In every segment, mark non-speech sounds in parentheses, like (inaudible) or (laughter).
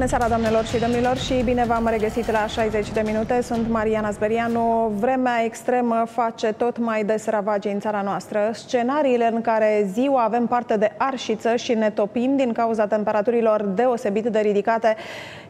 Bună seara, doamnelor și domnilor, și bine v-am regăsit la 60 de minute. Sunt Mariana Zberianu. Vremea extremă face tot mai des ravagii în țara noastră. Scenariile în care ziua avem parte de arșiță și ne topim din cauza temperaturilor deosebit de ridicate,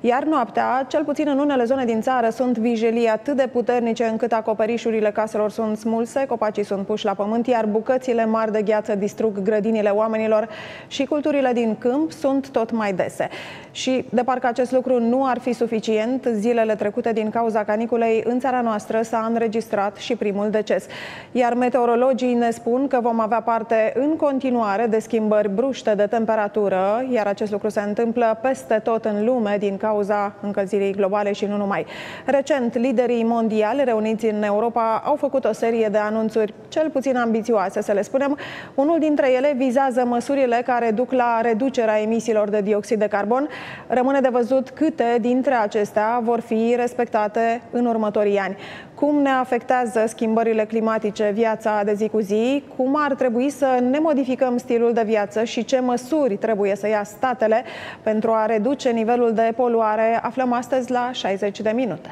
iar noaptea, cel puțin în unele zone din țară, sunt vijelii atât de puternice încât acoperișurile caselor sunt smulse, copacii sunt puși la pământ, iar bucățile mari de gheață distrug grădinile oamenilor și culturile din câmp sunt tot mai dese. Și de parcă acest lucru nu ar fi suficient, zilele trecute din cauza caniculei în țara noastră s-a înregistrat și primul deces. Iar meteorologii ne spun că vom avea parte în continuare de schimbări bruște de temperatură, iar acest lucru se întâmplă peste tot în lume din cauza încălzirii globale și nu numai. Recent, liderii mondiali reuniți în Europa au făcut o serie de anunțuri cel puțin ambițioase, să le spunem. Unul dintre ele vizează măsurile care duc la reducerea emisiilor de dioxid de carbon. Rămâne de văzut câte dintre acestea vor fi respectate în următorii ani. Cum ne afectează schimbările climatice viața de zi cu zi, cum ar trebui să ne modificăm stilul de viață și ce măsuri trebuie să ia statele pentru a reduce nivelul de poluare, aflăm astăzi la 60 de minute.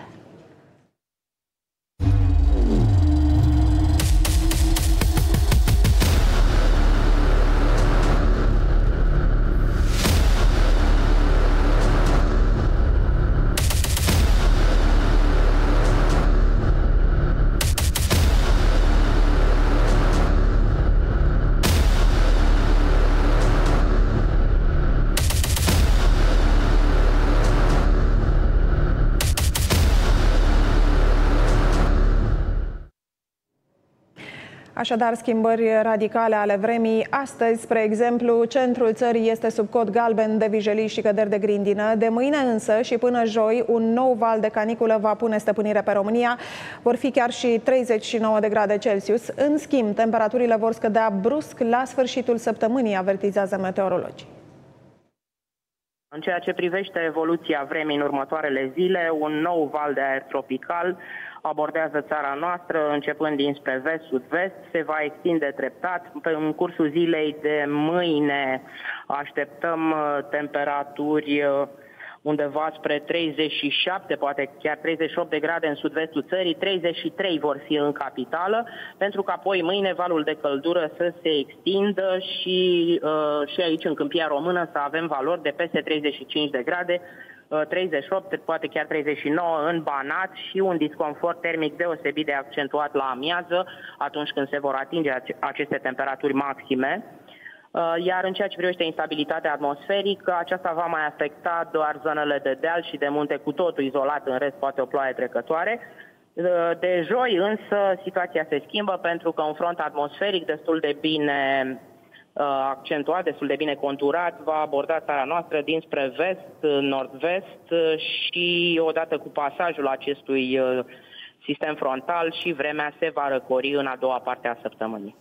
Așadar, schimbări radicale ale vremii. Astăzi, spre exemplu, centrul țării este sub cod galben de vijelii și căderi de grindină. De mâine însă și până joi, un nou val de caniculă va pune stăpânire pe România. Vor fi chiar și 39 de grade Celsius. În schimb, temperaturile vor scădea brusc la sfârșitul săptămânii, avertizează meteorologii. În ceea ce privește evoluția vremii în următoarele zile, un nou val de aer tropical abordează țara noastră, începând dinspre vest-sud-vest, se va extinde treptat. În cursul zilei de mâine așteptăm uh, temperaturi uh, undeva spre 37, poate chiar 38 de grade în sud-vestul țării, 33 vor fi în capitală, pentru că apoi mâine valul de căldură să se extindă și, uh, și aici în Câmpia Română să avem valori de peste 35 de grade, 38, uh, poate chiar 39 în Banat și un disconfort termic deosebit de accentuat la amiază atunci când se vor atinge aceste temperaturi maxime. Uh, iar în ceea ce privește instabilitatea atmosferică, aceasta va mai afecta doar zonele de deal și de munte cu totul izolat, în rest poate o ploaie trecătoare. Uh, de joi însă situația se schimbă pentru că un front atmosferic destul de bine uh, accentuat, destul de bine conturat, va aborda țara noastră dinspre vest, nord-vest și odată cu pasajul acestui sistem frontal și vremea se va răcori în a doua parte a săptămânii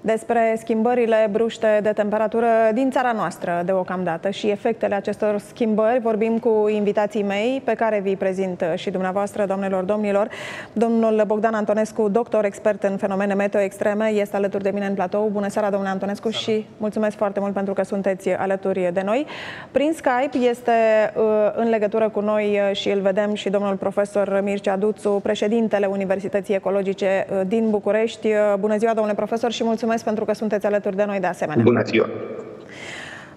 despre schimbările bruște de temperatură din țara noastră deocamdată și efectele acestor schimbări. Vorbim cu invitații mei pe care vi prezint și dumneavoastră, domnilor, domnilor. Domnul Bogdan Antonescu, doctor expert în fenomene meteo extreme, este alături de mine în platou. Bună seara, domnule Antonescu, seara. și mulțumesc foarte mult pentru că sunteți alături de noi. Prin Skype este uh, în legătură cu noi și îl vedem și domnul profesor Mircea Duțu, președintele Universității Ecologice uh, din București. Uh, bună ziua, domnule profesor, și mulțumesc mulțumesc pentru că sunteți alături de noi de asemenea. Bună ziua!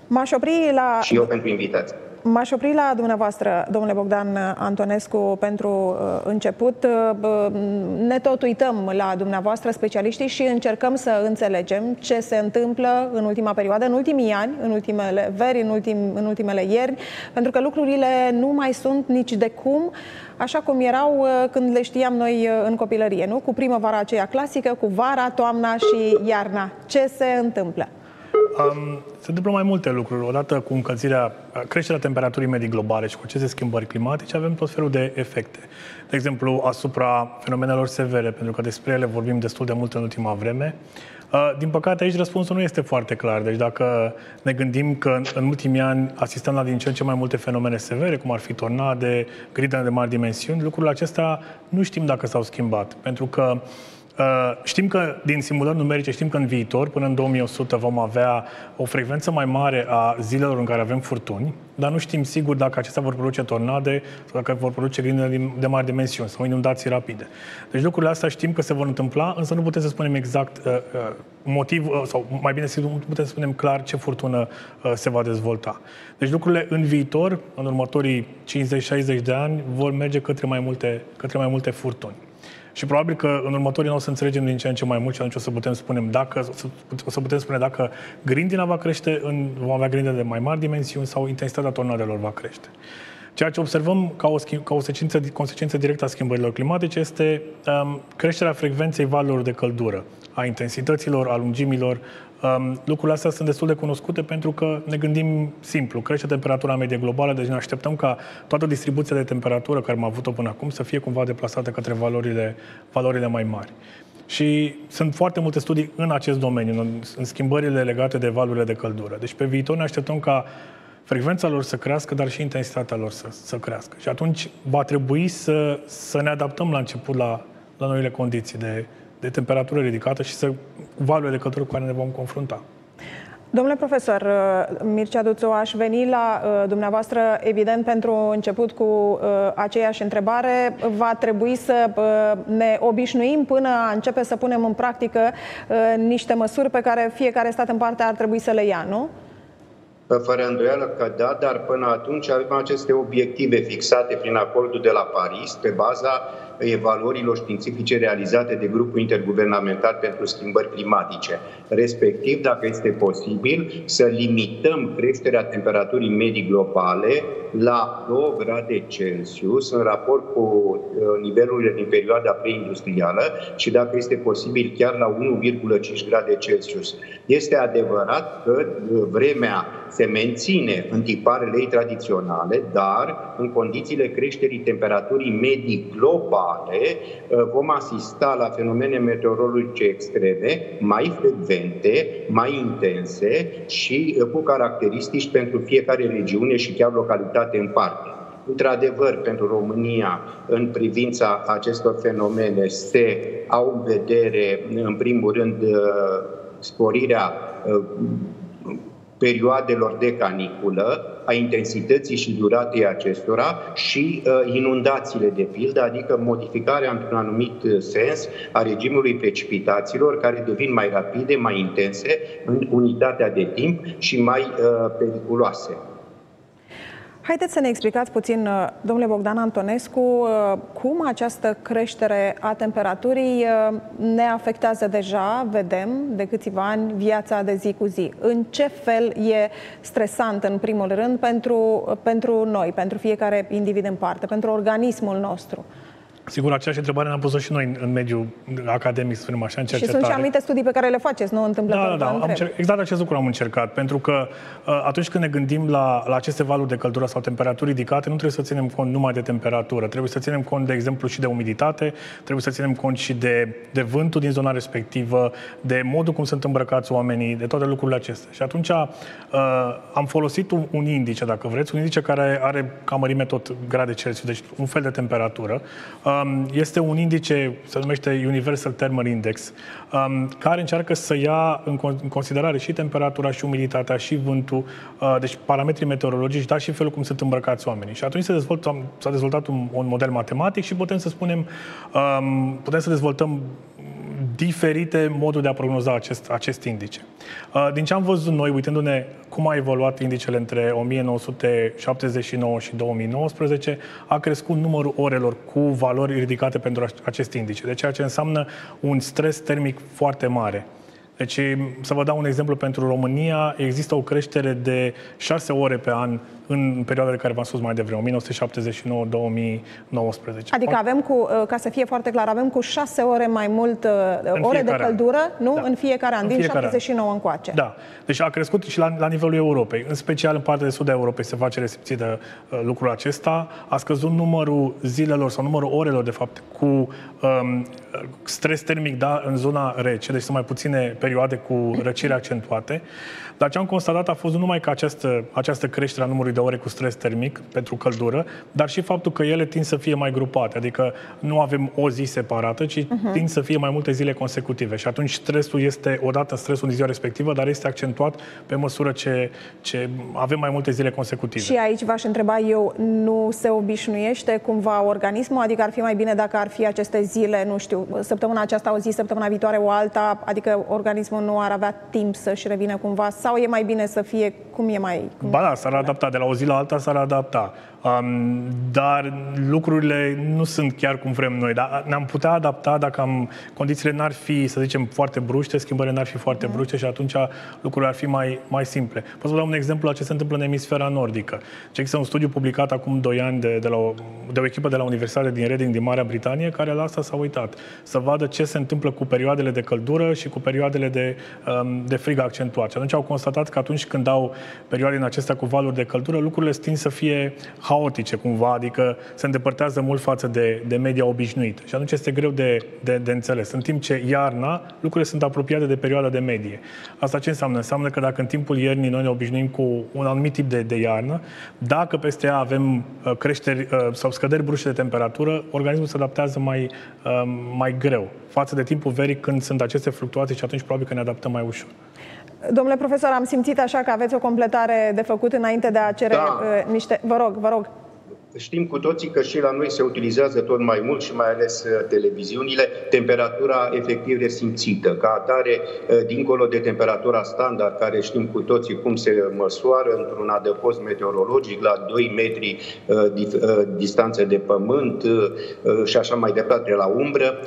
M-aș opri la... Și eu pentru invitație. M-aș opri la dumneavoastră, domnule Bogdan Antonescu, pentru uh, început. Uh, ne tot uităm la dumneavoastră, specialiștii, și încercăm să înțelegem ce se întâmplă în ultima perioadă, în ultimii ani, în ultimele veri, în, ultim, în ultimele ieri, pentru că lucrurile nu mai sunt nici de cum așa cum erau uh, când le știam noi uh, în copilărie, nu? Cu primăvara aceea clasică, cu vara, toamna și iarna. Ce se întâmplă? Um, se întâmplă mai multe lucruri. Odată cu încălzirea, creșterea temperaturii medii globale și cu aceste schimbări climatice avem tot felul de efecte. De exemplu, asupra fenomenelor severe, pentru că despre ele vorbim destul de mult în ultima vreme. Uh, din păcate, aici răspunsul nu este foarte clar. Deci dacă ne gândim că în ultimii ani asistăm la din ce în ce mai multe fenomene severe, cum ar fi tornade, gridele de mari dimensiuni, lucrurile acestea nu știm dacă s-au schimbat. Pentru că Uh, știm că din simulări numerice, știm că în viitor, până în 2100, vom avea o frecvență mai mare a zilelor în care avem furtuni, dar nu știm sigur dacă acestea vor produce tornade sau dacă vor produce grindine de mari dimensiuni sau inundații rapide. Deci lucrurile astea știm că se vor întâmpla, însă nu putem să spunem exact uh, uh motiv, uh, sau mai bine nu putem să spunem clar ce furtună uh, se va dezvolta. Deci lucrurile în viitor, în următorii 50-60 de ani, vor merge către mai multe, către mai multe furtuni. Și probabil că în următorii ani o să înțelegem din ce în ce mai mult și atunci o să putem spune dacă, o să putem spune dacă grindina va crește, în, vom avea grindine de mai mari dimensiuni sau intensitatea tornadelor va crește. Ceea ce observăm ca o, schimb, ca o consecință, consecință directă a schimbărilor climatice este um, creșterea frecvenței valorilor de căldură, a intensităților, a lungimilor, Um, lucrurile astea sunt destul de cunoscute pentru că ne gândim simplu. Crește temperatura medie globală, deci ne așteptăm ca toată distribuția de temperatură care am avut-o până acum să fie cumva deplasată către valorile, valorile mai mari. Și sunt foarte multe studii în acest domeniu, în, în schimbările legate de valurile de căldură. Deci pe viitor ne așteptăm ca frecvența lor să crească, dar și intensitatea lor să, să crească. Și atunci va trebui să, să ne adaptăm la început la, la noile condiții de, de temperatură ridicată și să valurile de căldură cu care ne vom confrunta. Domnule profesor uh, Mircea Duțu, aș veni la uh, dumneavoastră, evident, pentru început cu uh, aceeași întrebare. Va trebui să uh, ne obișnuim până a începe să punem în practică uh, niște măsuri pe care fiecare stat în parte ar trebui să le ia, nu? Fără îndoială că da, dar până atunci avem aceste obiective fixate prin acordul de la Paris, pe baza evaluărilor științifice realizate de grupul interguvernamental pentru schimbări climatice, respectiv dacă este posibil să limităm creșterea temperaturii medii globale la 2 grade Celsius în raport cu uh, nivelurile din perioada preindustrială și dacă este posibil chiar la 1,5 grade Celsius. Este adevărat că uh, vremea se menține în tiparele ei tradiționale, dar în condițiile creșterii temperaturii medii globale uh, vom asista la fenomene meteorologice extreme mai frecvente, mai intense și cu caracteristici pentru fiecare regiune și chiar localitate date în parte. Într-adevăr, pentru România, în privința acestor fenomene, se au în vedere, în primul rând, uh, sporirea uh, perioadelor de caniculă, a intensității și duratei acestora și uh, inundațiile de pildă, adică modificarea într-un anumit sens a regimului precipitațiilor care devin mai rapide, mai intense în unitatea de timp și mai uh, periculoase. Haideți să ne explicați puțin, uh, domnule Bogdan Antonescu, uh, cum această creștere a temperaturii uh, ne afectează deja, vedem, de câțiva ani, viața de zi cu zi. În ce fel e stresant, în primul rând, pentru, pentru noi, pentru fiecare individ în parte, pentru organismul nostru? Sigur, aceeași întrebare ne-am pus-o și noi în, în mediul academic, să spunem așa, în cercetare. Și sunt și anumite studii pe care le faceți, nu întâmplă Da, da, da. Am cer... exact acest lucru am încercat, pentru că uh, atunci când ne gândim la, la aceste valuri de căldură sau temperaturi ridicate, nu trebuie să ținem cont numai de temperatură, trebuie să ținem cont, de exemplu, și de umiditate, trebuie să ținem cont și de, de vântul din zona respectivă, de modul cum sunt îmbrăcați oamenii, de toate lucrurile acestea. Și atunci uh, am folosit un, un indice, dacă vreți, un indice care are ca mărime tot grade Celsius, deci un fel de temperatură. Uh, Um, este un indice, se numește Universal Thermal Index, um, care încearcă să ia în considerare și temperatura, și umiditatea, și vântul, uh, deci parametrii meteorologici, dar și felul cum sunt îmbrăcați oamenii. Și atunci s-a dezvoltat, s-a dezvoltat un, un model matematic și putem să spunem, um, putem să dezvoltăm diferite moduri de a prognoza acest, acest indice. Uh, din ce am văzut noi, uitându-ne cum a evoluat indicele între 1979 și 2019, a crescut numărul orelor cu valori ridicate pentru acest indice, de ceea ce înseamnă un stres termic foarte mare. Deci, să vă dau un exemplu pentru România, există o creștere de 6 ore pe an în perioada de care v-am spus mai devreme, 1979-2019. Adică avem cu, uh, ca să fie foarte clar, avem cu 6 ore mai mult uh, ore de căldură, an. nu? Da. În fiecare an, în din fiecare 79 an. încoace. Da. Deci a crescut și la, la nivelul Europei. În special în partea de sud a Europei se face resimțită uh, lucrul acesta. A scăzut numărul zilelor sau numărul orelor, de fapt, cu um, stres termic da, în zona rece, deci sunt mai puține perioade cu răcire accentuate. Dar ce am constatat a fost nu numai că această, această creștere a numărului numărului de ore cu stres termic pentru căldură, dar și faptul că ele tind să fie mai grupate, adică nu avem o zi separată, ci uh-huh. tind să fie mai multe zile consecutive. Și atunci stresul este odată stresul în ziua respectivă, dar este accentuat pe măsură ce, ce avem mai multe zile consecutive. Și aici v-aș întreba eu, nu se obișnuiește cumva organismul? Adică ar fi mai bine dacă ar fi aceste zile, nu știu, săptămâna aceasta o zi, săptămâna viitoare o alta, adică organismul nu ar avea timp să-și revină cumva sau e mai bine să fie cum e mai... Cum ba da, s-ar adapta, de la o zi la alta s-ar adapta. Um, dar lucrurile nu sunt chiar cum vrem noi. Dar ne-am putea adapta dacă am, condițiile n-ar fi, să zicem, foarte bruște, schimbările n-ar fi foarte mm. bruște și atunci lucrurile ar fi mai, mai simple. Pot să vă dau un exemplu la ce se întâmplă în emisfera nordică. Ce există un studiu publicat acum 2 ani de, de, la o, de o echipă de la Universitatea din Reading din Marea Britanie, care la asta s-a uitat. Să vadă ce se întâmplă cu perioadele de căldură și cu perioadele de, um, de frig accentuat. Și atunci au constatat că atunci când au perioade în acestea cu valuri de căldură, lucrurile tind să fie haotice cumva, adică se îndepărtează mult față de, de media obișnuită. Și atunci este greu de, de, de înțeles. În timp ce iarna, lucrurile sunt apropiate de perioada de medie. Asta ce înseamnă? Înseamnă că dacă în timpul iernii noi ne obișnuim cu un anumit tip de, de iarnă, dacă peste ea avem uh, creșteri uh, sau scăderi bruște de temperatură, organismul se adaptează mai, uh, mai greu față de timpul verii când sunt aceste fluctuații și atunci probabil că ne adaptăm mai ușor. Domnule profesor, am simțit așa că aveți o completare de făcut înainte de a cere da. uh, niște... Vă rog, vă rog. Știm cu toții că și la noi se utilizează tot mai mult și mai ales uh, televiziunile, temperatura efectiv resimțită. Ca atare, uh, dincolo de temperatura standard, care știm cu toții cum se măsoară într-un adăpost meteorologic la 2 metri uh, distanță de pământ și așa mai departe la umbră,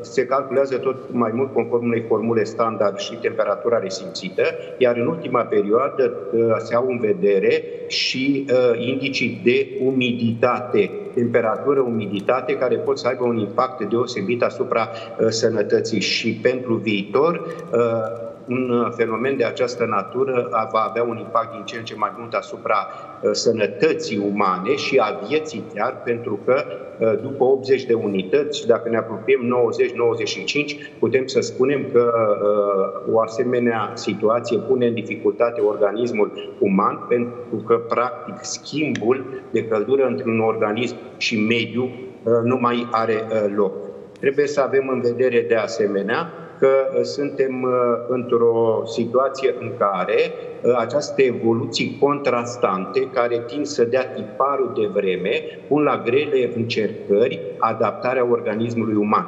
se calculează tot mai mult conform unei formule standard și temperatura resimțită, iar în ultima perioadă se au în vedere și indicii de um umiditate, temperatură, umiditate, care pot să aibă un impact deosebit asupra uh, sănătății și pentru viitor. Uh, un fenomen de această natură va avea un impact din ce în ce mai mult asupra uh, sănătății umane și a vieții chiar, pentru că uh, după 80 de unități, dacă ne apropiem 90-95, putem să spunem că uh, o asemenea situație pune în dificultate organismul uman, pentru că, practic, schimbul de căldură între un organism și mediu nu mai are loc. Trebuie să avem în vedere de asemenea că uh, suntem uh, într-o situație în care uh, aceste evoluții contrastante, care tind să dea tiparul de vreme, pun la grele încercări adaptarea organismului uman.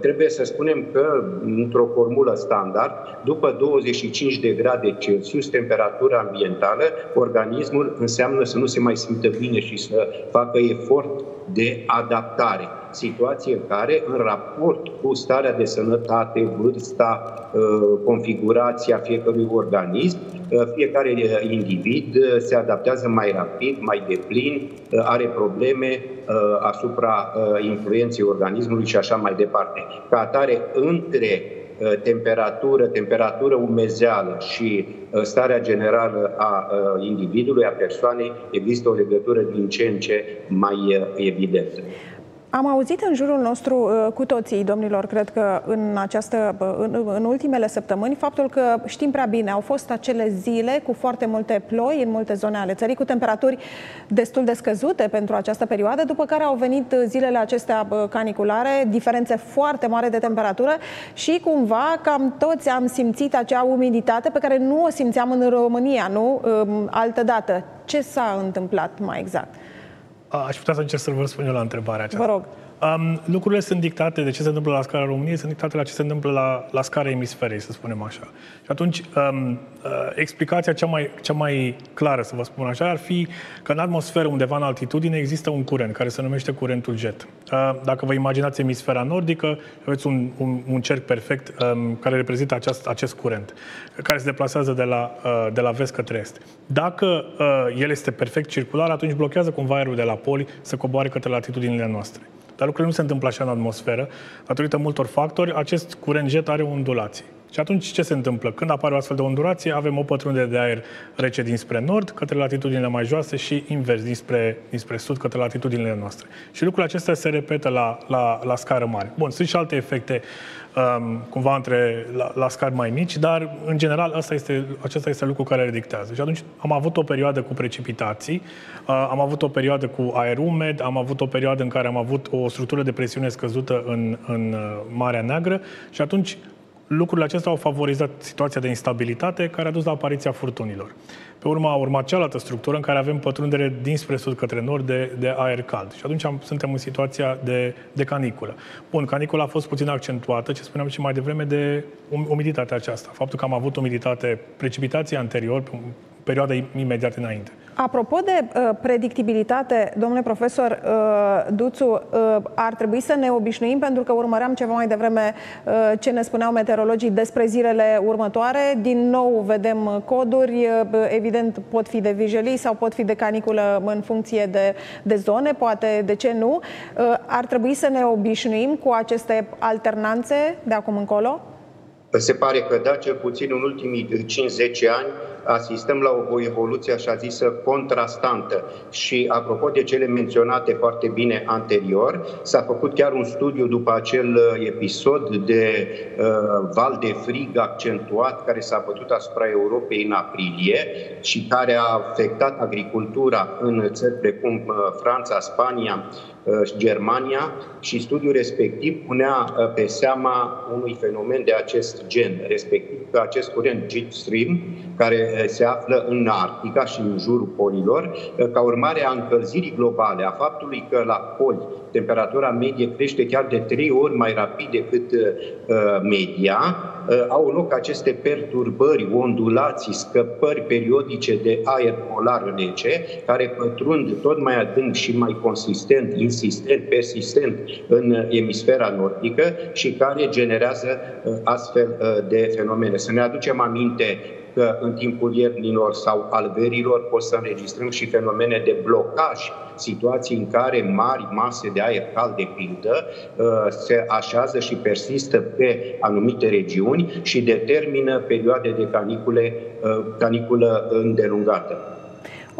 Trebuie să spunem că, într-o formulă standard, după 25 de grade Celsius, temperatura ambientală, organismul înseamnă să nu se mai simtă bine și să facă efort de adaptare situație în care, în raport cu starea de sănătate, vârsta, uh, configurația fiecărui organism, uh, fiecare uh, individ se adaptează mai rapid, mai deplin, are probleme asupra influenței organismului și așa mai departe. Ca atare, între temperatură, temperatură umezeală și starea generală a individului, a persoanei, există o legătură din ce în ce mai evidentă. Am auzit în jurul nostru uh, cu toții, domnilor, cred că în, această, uh, în, în ultimele săptămâni, faptul că știm prea bine, au fost acele zile cu foarte multe ploi în multe zone ale țării, cu temperaturi destul de scăzute pentru această perioadă, după care au venit zilele acestea uh, caniculare, diferențe foarte mari de temperatură și cumva cam toți am simțit acea umiditate pe care nu o simțeam în România, nu? Um, altă dată. Ce s-a întâmplat mai exact? Aș putea să încerc să vă răspund eu la întrebarea aceasta. Vă rog. Um, lucrurile sunt dictate de ce se întâmplă la scara României, sunt dictate la ce se întâmplă la, la scara emisferei, să spunem așa. Și atunci, um, uh, explicația cea mai, cea mai clară, să vă spun așa, ar fi că în atmosferă, undeva în altitudine, există un curent care se numește curentul jet. Uh, dacă vă imaginați emisfera nordică, aveți un, un, un cerc perfect um, care reprezintă aceast, acest curent, care se deplasează de la, uh, de la vest către est. Dacă uh, el este perfect circular, atunci blochează cumva aerul de la poli să coboare către latitudinile noastre. Dar lucrurile nu se întâmplă așa în atmosferă. Datorită multor factori, acest curent jet are o ondulație. Și atunci ce se întâmplă? Când apare o astfel de ondulație, avem o pătrundere de aer rece dinspre nord, către latitudinile mai joase și invers, dinspre, dinspre sud, către latitudinile noastre. Și lucrul acesta se repetă la, la, la scară mare. Bun, sunt și alte efecte um, cumva între, la, la scar mai mici, dar în general asta este, acesta este lucru care le dictează. Și atunci am avut o perioadă cu precipitații, uh, am avut o perioadă cu aer umed, am avut o perioadă în care am avut o structură de presiune scăzută în, în uh, Marea Neagră și atunci lucrurile acestea au favorizat situația de instabilitate care a dus la apariția furtunilor. Pe urmă a urmat cealaltă structură în care avem pătrundere dinspre sud către nord de, de aer cald. Și atunci am, suntem în situația de, de caniculă. Bun, canicula a fost puțin accentuată, ce spuneam și mai devreme, de um, umiditatea aceasta. Faptul că am avut umiditate, precipitații anterior, perioada imediat înainte. Apropo de uh, predictibilitate, domnule profesor uh, Duțu, uh, ar trebui să ne obișnuim, pentru că urmăream ceva mai devreme uh, ce ne spuneau meteorologii despre zilele următoare. Din nou vedem coduri, uh, evident pot fi de vijelii sau pot fi de caniculă în funcție de, de zone, poate de ce nu. Uh, ar trebui să ne obișnuim cu aceste alternanțe de acum încolo? Se pare că da, cel puțin în ultimii 5-10 ani asistăm la o evoluție așa zisă contrastantă. Și apropo de cele menționate foarte bine anterior, s-a făcut chiar un studiu după acel uh, episod de uh, val de frig accentuat care s-a bătut asupra Europei în aprilie și care a afectat agricultura în țări precum uh, Franța, Spania, uh, Germania și studiul respectiv punea uh, pe seama unui fenomen de acest gen, respectiv că acest curent jet stream, care se află în Arctica și în jurul polilor, ca urmare a încălzirii globale, a faptului că la poli temperatura medie crește chiar de trei ori mai rapid decât uh, media, uh, au loc aceste perturbări, ondulații, scăpări periodice de aer polar rece, care pătrund tot mai adânc și mai consistent, insistent, persistent în emisfera nordică și care generează uh, astfel de fenomene. Să ne aducem aminte că în timpul iernilor sau al verilor pot să înregistrăm și fenomene de blocaj, situații în care mari mase de aer cald, de pildă, uh, se așează și persistă pe anumite regiuni și determină perioade de canicule, uh, caniculă îndelungată.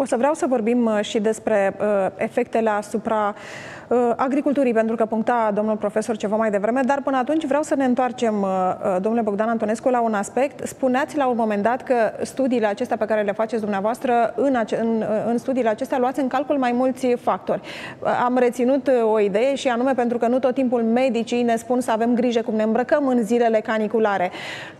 O să vreau să vorbim uh, și despre efectele asupra Uh, agriculturii, pentru că puncta domnul profesor ceva mai devreme, dar până atunci vreau să ne întoarcem, uh, uh, domnule Bogdan Antonescu, la un aspect. Spuneați la un moment dat că studiile acestea pe care le faceți dumneavoastră, în, ace- în, în studiile acestea luați în calcul mai mulți factori. Am reținut o idee și anume pentru că nu tot timpul medicii ne spun să avem grijă cum ne îmbrăcăm în zilele caniculare.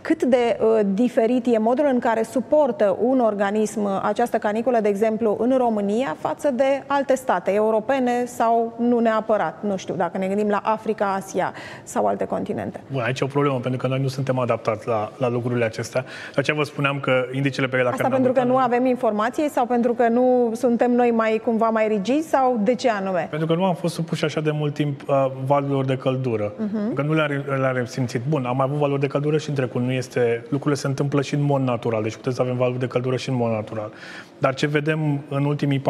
Cât de uh, diferit e modul în care suportă un organism această caniculă, de exemplu, în România, față de alte state europene sau nu neapărat, nu știu, dacă ne gândim la Africa, Asia sau alte continente. Bun, aici e o problemă, pentru că noi nu suntem adaptați la, la lucrurile acestea. De aceea vă spuneam că indicele pe care Asta care pentru că nu avem informație sau pentru că nu suntem noi mai cumva mai rigizi sau de ce anume? Pentru că nu am fost supuși așa de mult timp uh, valurilor de căldură. Uh-huh. Că nu le-am, le simțit. Bun, am avut valori de căldură și în trecut. Nu este, lucrurile se întâmplă și în mod natural. Deci puteți să avem valori de căldură și în mod natural. Dar ce vedem în ultimii 40-50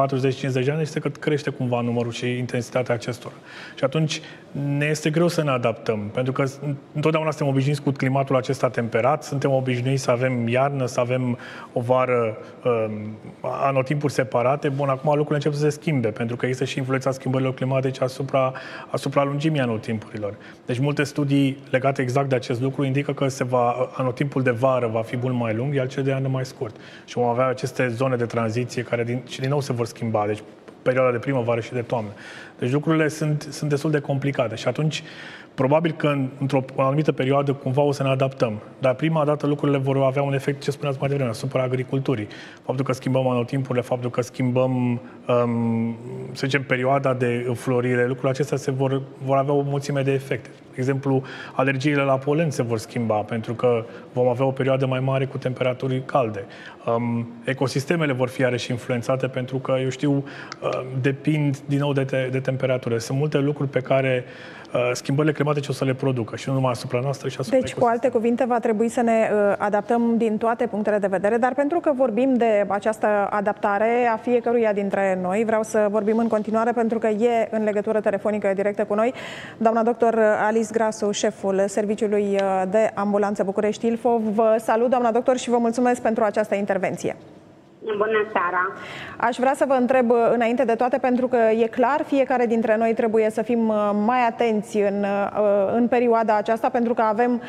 de ani este că crește cumva numărul și intensitatea acestora. Și atunci ne este greu să ne adaptăm, pentru că întotdeauna suntem obișnuiți cu climatul acesta temperat, suntem obișnuiți să avem iarnă, să avem o vară, um, anotimpuri separate. Bun, acum lucrurile încep să se schimbe, pentru că există și influența schimbărilor climatice asupra, asupra lungimii anotimpurilor. Deci multe studii legate exact de acest lucru indică că se va, anotimpul de vară va fi mult mai lung, iar cel de iarnă mai scurt. Și vom avea aceste zone de tranziție care din, și din nou se vor schimba. Deci perioada de primăvară și de toamnă. Deci lucrurile sunt, sunt destul de complicate și atunci probabil că în, într-o anumită perioadă cumva o să ne adaptăm. Dar prima dată lucrurile vor avea un efect, ce spuneați mai devreme, asupra agriculturii. Faptul că schimbăm anotimpurile, faptul că schimbăm, um, să zicem, perioada de înflorire, lucrurile acestea se vor, vor avea o mulțime de efecte. De exemplu, alergiile la polen se vor schimba pentru că vom avea o perioadă mai mare cu temperaturi calde. Um, ecosistemele vor fi iarăși influențate pentru că, eu știu, uh, depind din nou de, te, de temperatură. Sunt multe lucruri pe care uh, schimbările climatice climatice o să le producă și nu numai asupra noastră și asupra Deci, cu alte cuvinte, va trebui să ne uh, adaptăm din toate punctele de vedere, dar pentru că vorbim de această adaptare a fiecăruia dintre noi, vreau să vorbim în continuare pentru că e în legătură telefonică directă cu noi doamna doctor Alice Grasu, șeful Serviciului uh, de Ambulanță București Ilfov. Vă salut, doamna doctor, și vă mulțumesc pentru această intervenție. Bună seara! Aș vrea să vă întreb uh, înainte de toate, pentru că e clar, fiecare dintre noi trebuie să fim uh, mai atenți în, uh, în perioada aceasta, pentru că avem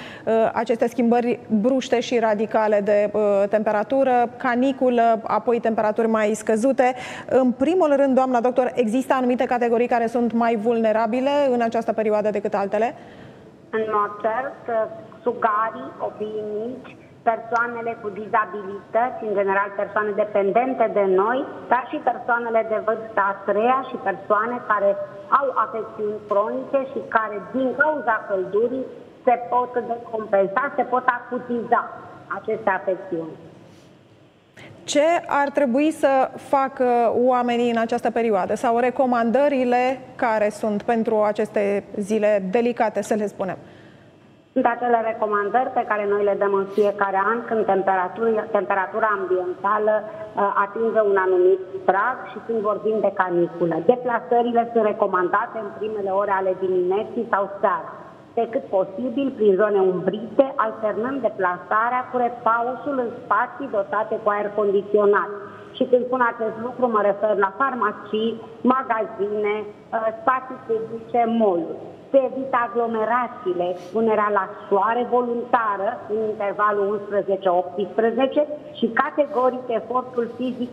aceste schimbări bruște și radicale de temperatură, caniculă, apoi temperaturi mai scăzute. În primul rând, doamna doctor, există anumite categorii care sunt mai vulnerabile în această perioadă decât altele? În mod cert, sugarii, copiii mici, persoanele cu dizabilități, în general persoane dependente de noi, dar și persoanele de vârstă a treia și persoane care au afecțiuni cronice și care, din cauza căldurii, se pot decompensa, se pot acutiza aceste afecțiuni. Ce ar trebui să facă oamenii în această perioadă sau recomandările care sunt pentru aceste zile delicate, să le spunem? Sunt acele recomandări pe care noi le dăm în fiecare an când temperatura, temperatura ambientală uh, atinge un anumit prag și când vorbim de caniculă. Deplasările sunt recomandate în primele ore ale dimineții sau seara pe cât posibil prin zone umbrite, alternând deplasarea cu repausul în spații dotate cu aer condiționat. Și când spun acest lucru, mă refer la farmacii, magazine, uh, spații publice, moluri se evită aglomerațiile, expunerea la soare voluntară în intervalul 11-18 și categoric efortul fizic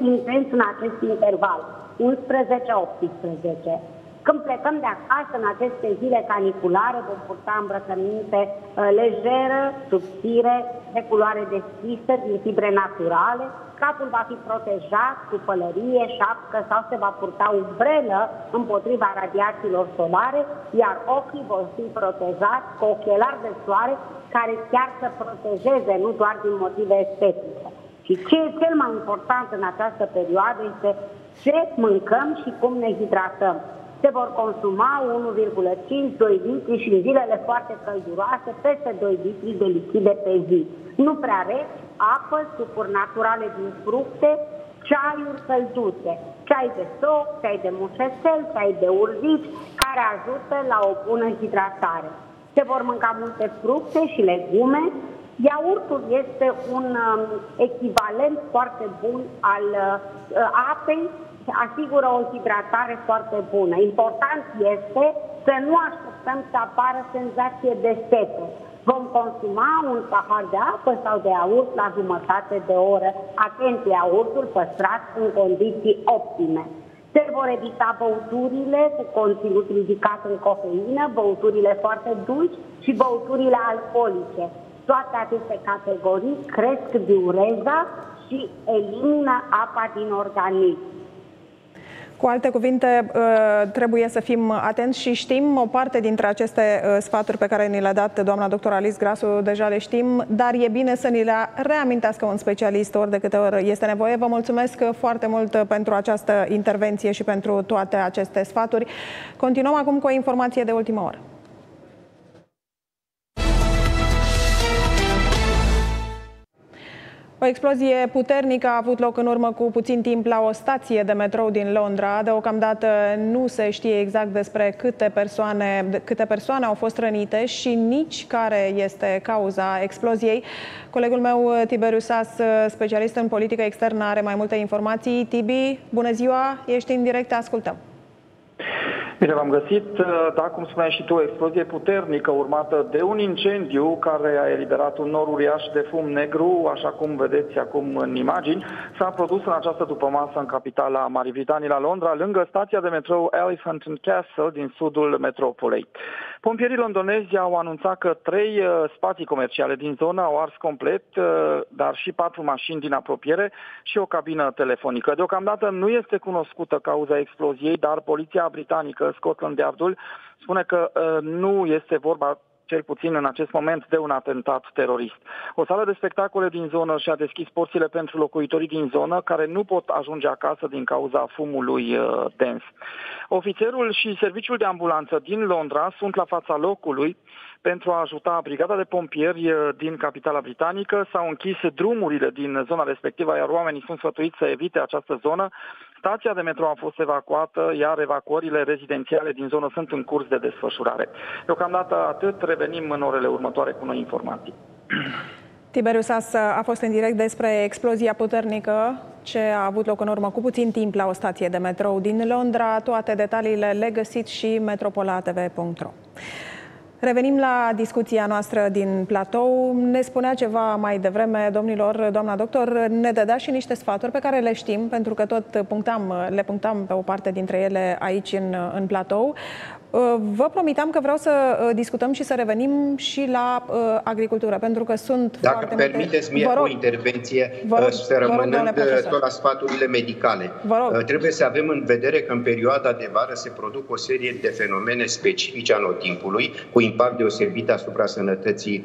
intens în acest interval, 11-18. Când plecăm de acasă în aceste zile caniculare, vom purta îmbrăcăminte uh, lejeră, subțire, de culoare deschisă, din fibre naturale, capul va fi protejat cu pălărie, șapcă sau se va purta umbrelă împotriva radiațiilor solare, iar ochii vor fi protejați cu ochelari de soare care chiar să protejeze, nu doar din motive estetice. Și ce e cel mai important în această perioadă este ce mâncăm și cum ne hidratăm se vor consuma 1,5-2 litri și în zilele foarte călduroase peste 2 litri de lichide pe zi. Nu prea reci, apă, sucuri naturale din fructe, ceaiuri căldute, ceai de soc, ceai de mușețel, ceai de urzici, care ajută la o bună hidratare. Se vor mânca multe fructe și legume. Iaurtul este un um, echivalent foarte bun al uh, apei asigură o hidratare foarte bună. Important este să nu așteptăm să apară senzație de sete. Vom consuma un pahar de apă sau de iaurt la jumătate de oră. Atenție, iaurtul păstrat în condiții optime. Se vor evita băuturile cu conținut ridicat în cofeină, băuturile foarte dulci și băuturile alcoolice. Toate aceste categorii cresc diureza și elimină apa din organism. Cu alte cuvinte, uh, trebuie să fim atenți și știm o parte dintre aceste uh, sfaturi pe care ni le-a dat doamna doctor Alice Grasu, deja le știm, dar e bine să ni le reamintească un specialist ori de câte ori este nevoie. Vă mulțumesc foarte mult pentru această intervenție și pentru toate aceste sfaturi. Continuăm acum cu o informație de ultimă oră. O explozie puternică a avut loc în urmă cu puțin timp la o stație de metrou din Londra. Deocamdată nu se știe exact despre câte persoane, câte persoane au fost rănite și nici care este cauza exploziei. Colegul meu, Tiberiu Sas, specialist în politică externă, are mai multe informații. Tibi, bună ziua, ești în direct, te ascultăm. Bine v-am găsit. Uh, da, cum spuneai și tu, o explozie puternică urmată de un incendiu care a eliberat un nor uriaș de fum negru, așa cum vedeți acum în imagini, s-a produs în această dupămasă în capitala Marii Britanii, la Londra, lângă stația de metrou Elephant and Castle din sudul metropolei. Pompierii londonezi au anunțat că trei uh, spații comerciale din zonă au ars complet, uh, dar și patru mașini din apropiere și o cabină telefonică. Deocamdată nu este cunoscută cauza exploziei, dar poliția britanică, Scotland Yardul, spune că uh, nu este vorba cel puțin în acest moment, de un atentat terorist. O sală de spectacole din zonă și-a deschis porțile pentru locuitorii din zonă care nu pot ajunge acasă din cauza fumului uh, dens. Ofițerul și serviciul de ambulanță din Londra sunt la fața locului pentru a ajuta brigada de pompieri uh, din capitala britanică. S-au închis drumurile din zona respectivă, iar oamenii sunt sfătuiți să evite această zonă. Stația de metro a fost evacuată, iar evacuările rezidențiale din zonă sunt în curs de desfășurare. Deocamdată atât, revenim în orele următoare cu noi informații. (clears throat) Tiberius As a fost în direct despre explozia puternică ce a avut loc în urmă cu puțin timp la o stație de metrou din Londra. Toate detaliile le găsiți și metropolatv.ro. Revenim la discuția noastră din platou. Ne spunea ceva mai devreme, domnilor, doamna doctor, ne dădea și niște sfaturi pe care le știm, pentru că tot punctam, le punctam pe o parte dintre ele aici în, în platou. Uh, vă promiteam că vreau să uh, discutăm și să revenim și la uh, agricultură, pentru că sunt Dacă foarte permiteți mie rog, o intervenție, vă rog, să rămânând tot la sfaturile medicale. Trebuie să avem în vedere că în perioada de vară se produc o serie de fenomene specifice anotimpului, cu impact deosebit asupra sănătății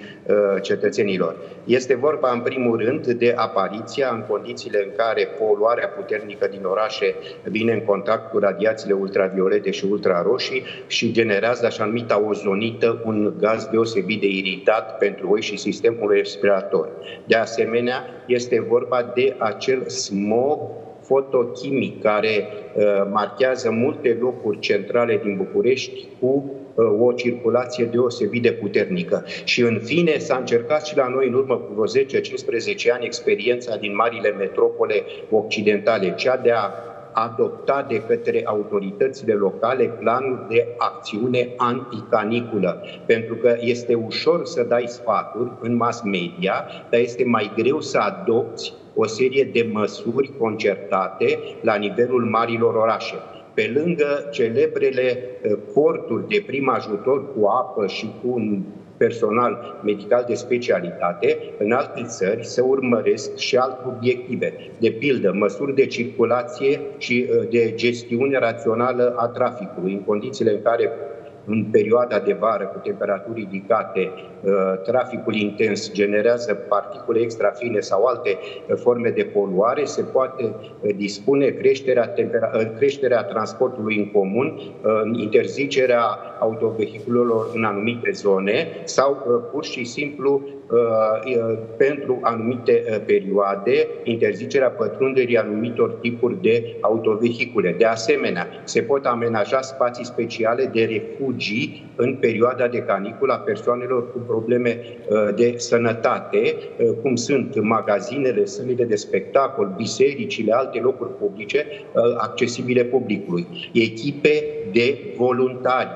cetățenilor. Este vorba, în primul rând, de apariția în condițiile în care poluarea puternică din orașe vine în contact cu radiațiile ultraviolete și ultraroșii și generează așa numita ozonită, un gaz deosebit de iritat pentru oi și sistemul respirator. De asemenea, este vorba de acel smog fotochimic care uh, marchează multe locuri centrale din București cu uh, o circulație deosebit de puternică. Și în fine s-a încercat și la noi în urmă cu vreo 10-15 ani experiența din marile metropole occidentale, cea de a adoptat de către autoritățile locale planul de acțiune anticaniculă. Pentru că este ușor să dai sfaturi în mass media, dar este mai greu să adopți o serie de măsuri concertate la nivelul marilor orașe. Pe lângă celebrele eh, corturi de prim ajutor cu apă și cu un personal medical de specialitate, în alte țări se urmăresc și alte obiective, de pildă măsuri de circulație și uh, de gestiune rațională a traficului, în condițiile în care în perioada de vară cu temperaturi ridicate, uh, traficul intens generează particule extrafine sau alte uh, forme de poluare, se poate uh, dispune creșterea, creșterea transportului în comun, interzicerea autovehiculelor în anumite zone sau pur și simplu pentru anumite perioade interzicerea pătrunderii anumitor tipuri de autovehicule. De asemenea, se pot amenaja spații speciale de refugiu refugi în perioada de caniculă a persoanelor cu probleme uh, de sănătate, uh, cum sunt magazinele, sălile de spectacol, bisericile, alte locuri publice uh, accesibile publicului. Echipe de voluntari,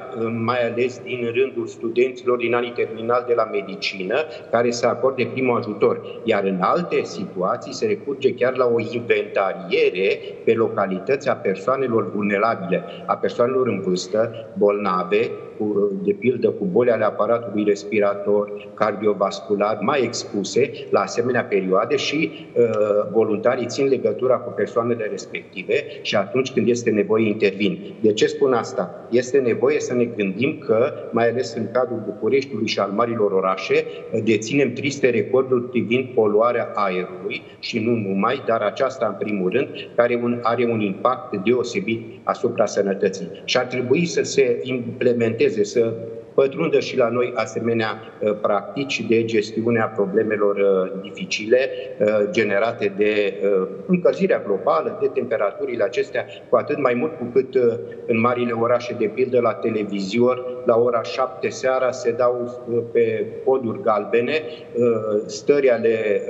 mai ales din rândul studenților din anii terminal de la medicină, care să acorde primul ajutor. Iar în alte situații se recurge chiar la o inventariere pe localități a persoanelor vulnerabile, a persoanelor în vârstă, bolnave, cu, de pildă cu boli ale aparatului respirator, cardiovascular, mai expuse la asemenea perioade și uh, voluntarii țin legătura cu persoanele respective și atunci când este nevoie intervin. De ce spun asta? Este nevoie să ne gândim că, mai ales în cadrul Bucureștiului și al marilor orașe, deținem triste recorduri privind poluarea aerului și nu numai, dar aceasta în primul rând, care un, are un impact deosebit asupra sănătății. Și ar trebui să se implementeze implementeze, să pătrundă și la noi asemenea uh, practici de gestiune a problemelor uh, dificile uh, generate de încălzirea globală, de temperaturile acestea, cu atât mai mult cu cât în marile orașe, de pildă la televizor, la ora 7 seara se dau pe poduri galbene stări ale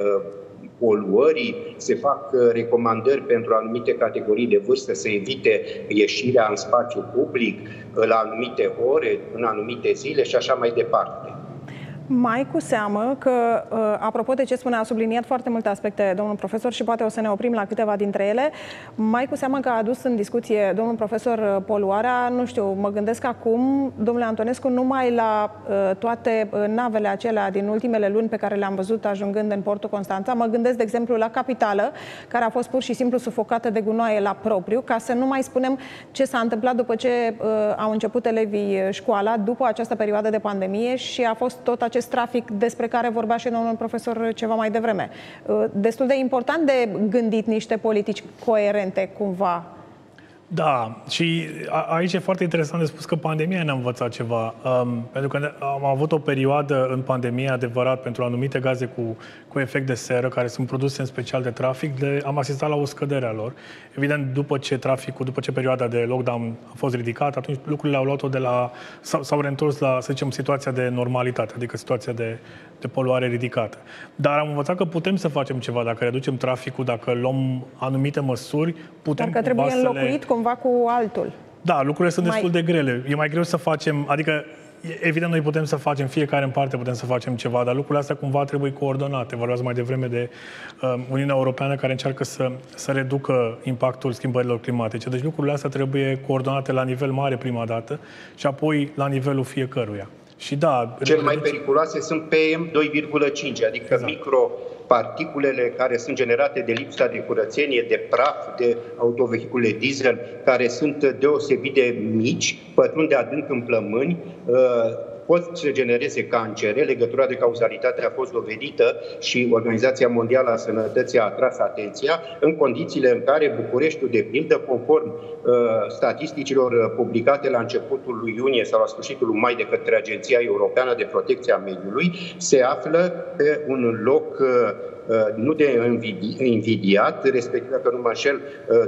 poluării, se fac uh, recomandări pentru anumite categorii de vârstă să evite ieșirea în spațiu public uh, la anumite ore, în anumite zile și așa mai departe. Mai cu seamă că, uh, apropo de ce spune, a subliniat foarte multe aspecte domnul profesor și poate o să ne oprim la câteva dintre ele, mai cu seamă că a adus în discuție domnul profesor uh, poluarea, nu știu, mă gândesc acum, domnule Antonescu, numai la uh, toate navele acelea din ultimele luni pe care le-am văzut ajungând în portul Constanța, mă gândesc, de exemplu, la capitală, care a fost pur și simplu sufocată de gunoaie la propriu, ca să nu mai spunem ce s-a întâmplat după ce au început elevii școala, după această perioadă de pandemie și a fost tot acest acest trafic despre care vorbea și domnul profesor ceva mai devreme. Uh, destul de important de gândit niște politici coerente cumva da, și aici e foarte interesant de spus că pandemia ne-a învățat ceva. Um, pentru că am avut o perioadă în pandemie adevărat pentru anumite gaze cu, cu efect de seră, care sunt produse în special de trafic, de, am asistat la o scădere a lor. Evident, după ce traficul, după ce perioada de lockdown a fost ridicată, atunci lucrurile au luat-o de la, s-au, s-au reîntors la, să zicem, situația de normalitate, adică situația de, de poluare ridicată. Dar am învățat că putem să facem ceva dacă reducem traficul, dacă luăm anumite măsuri, putem Dar că trebuie înlocuit le... cumva cu altul. Da, lucrurile sunt mai... destul de grele. E mai greu să facem, adică Evident, noi putem să facem, fiecare în parte putem să facem ceva, dar lucrurile astea cumva trebuie coordonate. Vorbeați mai devreme de uh, Uniunea Europeană care încearcă să, să reducă impactul schimbărilor climatice. Deci lucrurile astea trebuie coordonate la nivel mare prima dată și apoi la nivelul fiecăruia. Și da, Cel mai periculoase sunt PM2,5, adică exact. Microparticulele care sunt generate de lipsa de curățenie, de praf, de autovehicule diesel, care sunt deosebit de mici, pătrund de adânc în plămâni, uh, pot să genereze cancere. Legătura de cauzalitate a fost dovedită și Organizația Mondială a Sănătății a atras atenția în condițiile în care Bucureștiul, de pildă, conform uh, statisticilor publicate la începutul lui iunie sau la sfârșitul lui mai de către Agenția Europeană de Protecție a Mediului, se află pe un loc uh, Uh, nu de invidiat, respectiv, dacă nu mă înșel,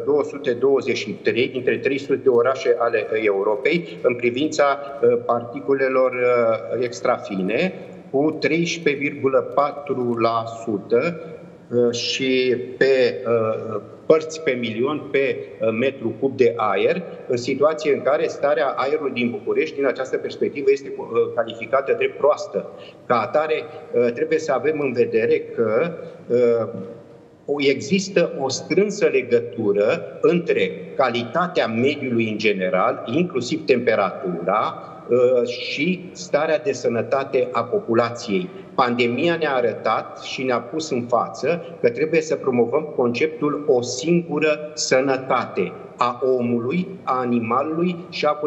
223 uh, dintre 300 de orașe ale Europei în privința uh, particulelor extrafine, cu 13,4% și pe părți pe milion pe uh, metru cub de aer, în situație în care starea aerului din București, din această perspectivă, este uh, calificată drept proastă. Ca atare, uh, trebuie să avem în vedere că există o strânsă legătură între calitatea mediului în general, inclusiv temperatura, și starea de sănătate a populației. Pandemia ne-a arătat și ne-a pus în față că trebuie să promovăm conceptul o singură sănătate a omului, a animalului și a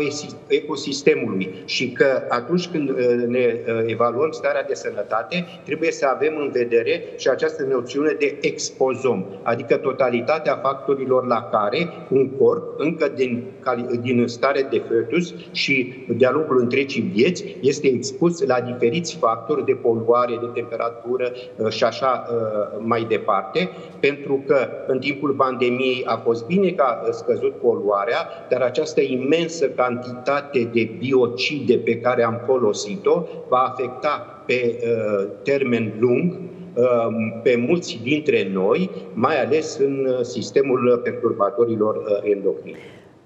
ecosistemului. Și că atunci când uh, ne uh, evaluăm starea de sănătate, trebuie să avem în vedere și această noțiune de expozom, adică totalitatea factorilor la care un corp, încă din, din stare de fetus și de-a lungul întregii vieți, este expus la diferiți factori de poluare, de temperatură uh, și așa mai departe, pentru că în timpul pandemiei a fost bine ca scăzut scăzut poluarea, dar această imensă cantitate de biocide pe care am folosit-o va afecta pe uh, termen lung uh, pe mulți dintre noi, mai ales în uh, sistemul perturbatorilor uh, endocrini.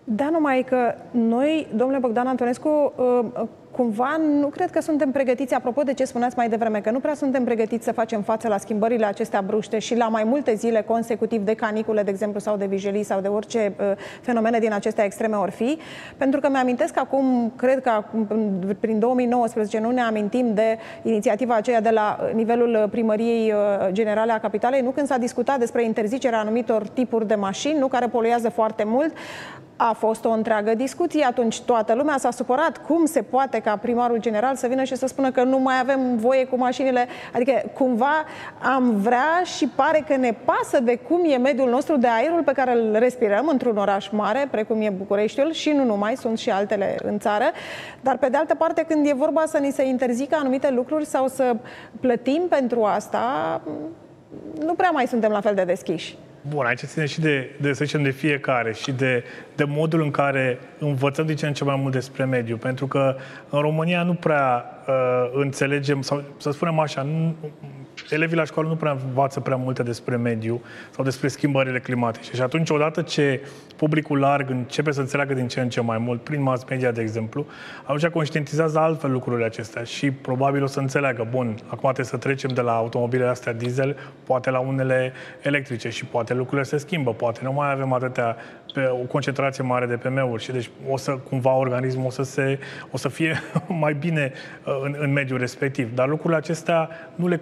Da, numai că noi, domnule Bogdan Antonescu, uh, cumva nu cred că suntem pregătiți, apropo de ce spuneați mai devreme, că nu prea suntem pregătiți să facem față la schimbările acestea bruște și la mai multe zile consecutiv de canicule, de exemplu, sau de vijelii sau de orice uh, fenomene din acestea extreme or fi, pentru că mi-amintesc acum, cred că acum, prin 2019 nu ne amintim de inițiativa aceea de la nivelul primăriei uh, generale a capitalei, nu când s-a discutat despre interzicerea anumitor tipuri de mașini, nu care poluează foarte mult, a fost o întreagă discuție, atunci toată lumea s-a supărat cum se poate ca primarul general să vină și să spună că nu mai avem voie cu mașinile. Adică cumva am vrea și pare că ne pasă de cum e mediul nostru, de aerul pe care îl respirăm într-un oraș mare, precum e Bucureștiul și nu numai, sunt și altele în țară. Dar pe de altă parte, când e vorba să ni se interzică anumite lucruri sau să plătim pentru asta, nu prea mai suntem la fel de deschiși. Bun, aici ține și de, de, să zicem, de fiecare și de, de modul în care învățăm din ce în ce mai mult despre mediu. Pentru că în România nu prea uh, înțelegem, sau să spunem așa, nu, elevii la școală nu prea învață prea multe despre mediu sau despre schimbările climatice. Și atunci, odată ce publicul larg începe să înțeleagă din ce în ce mai mult, prin mass media, de exemplu, atunci conștientizează altfel lucrurile acestea și probabil o să înțeleagă, bun, acum trebuie să trecem de la automobilele astea diesel, poate la unele electrice și poate lucrurile se schimbă, poate nu mai avem atâtea, pe o concentrație mare de PM-uri și deci o să, cumva, organismul o să, se, o să fie (laughs) mai bine uh, în, în mediul respectiv. Dar lucrurile acestea nu le